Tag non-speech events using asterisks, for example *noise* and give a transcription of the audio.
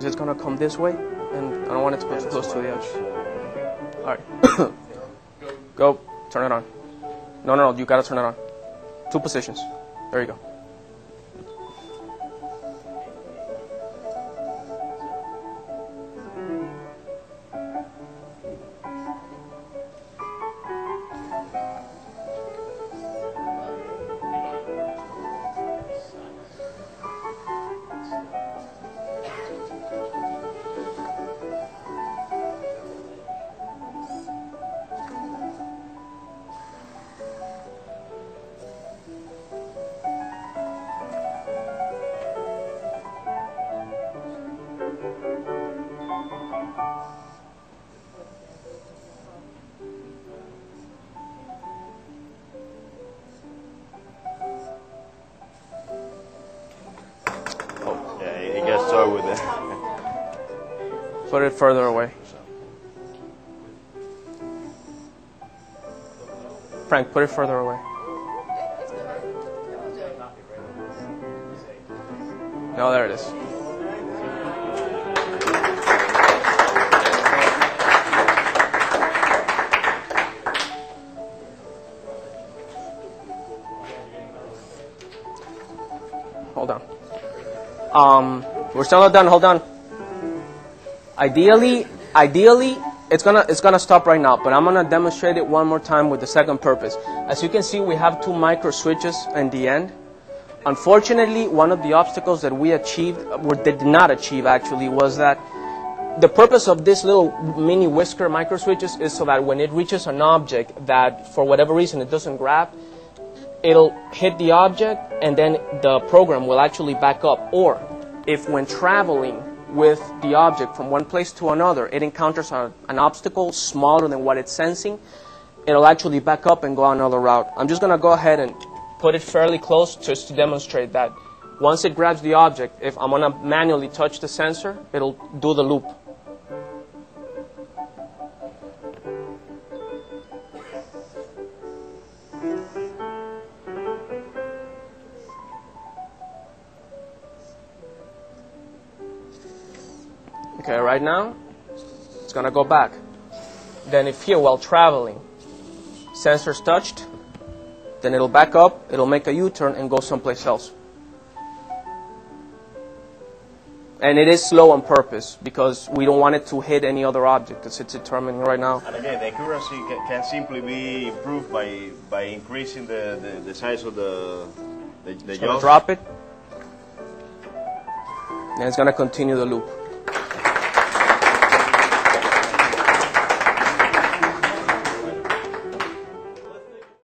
it's gonna come this way, and I don't want it to go too close to the edge. All right, *coughs* go. Turn it on. No, no, no. You gotta turn it on. Two positions. There you go. Put it further away. Frank, put it further away. No, there it is. Hold on. Um, we're still not done. Hold on. Ideally, ideally, it's gonna it's gonna stop right now. But I'm gonna demonstrate it one more time with the second purpose. As you can see, we have two micro switches in the end. Unfortunately, one of the obstacles that we achieved, or did not achieve actually, was that the purpose of this little mini whisker micro switches is so that when it reaches an object that for whatever reason it doesn't grab, it'll hit the object and then the program will actually back up. Or if when traveling with the object from one place to another, it encounters a, an obstacle smaller than what it's sensing, it'll actually back up and go another route. I'm just gonna go ahead and put it fairly close just to demonstrate that once it grabs the object, if I'm gonna manually touch the sensor, it'll do the loop. Okay, right now, it's gonna go back. Then if here while traveling, sensor's touched, then it'll back up, it'll make a U-turn and go someplace else. And it is slow on purpose because we don't want it to hit any other object as it's determining right now. And again, the accuracy can, can simply be improved by by increasing the, the, the size of the the, the drop it, and it's gonna continue the loop.